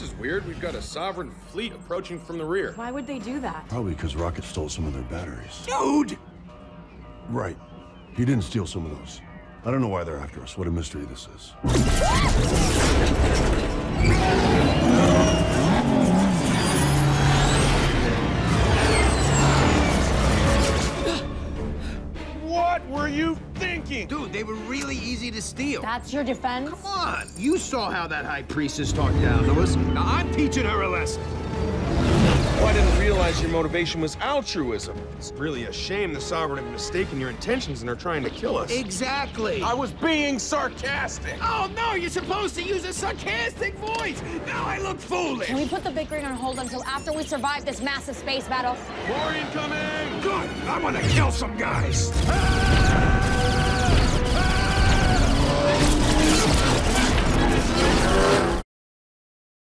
This is weird. We've got a sovereign fleet approaching from the rear. Why would they do that? Probably because Rocket stole some of their batteries. Dude! Right. He didn't steal some of those. I don't know why they're after us. What a mystery this is. Were you thinking? Dude, they were really easy to steal. That's your defense? Come on, you saw how that high priestess talked down to us. Now I'm teaching her a lesson. Oh, I didn't realize your motivation was altruism. It's really a shame the Sovereign have mistaken your intentions and are trying to kill us. Exactly. I was being sarcastic. Oh no, you're supposed to use a sarcastic voice. Now I look foolish. Can we put the bickering on hold until after we survive this massive space battle? More incoming! Good. I want to kill some guys.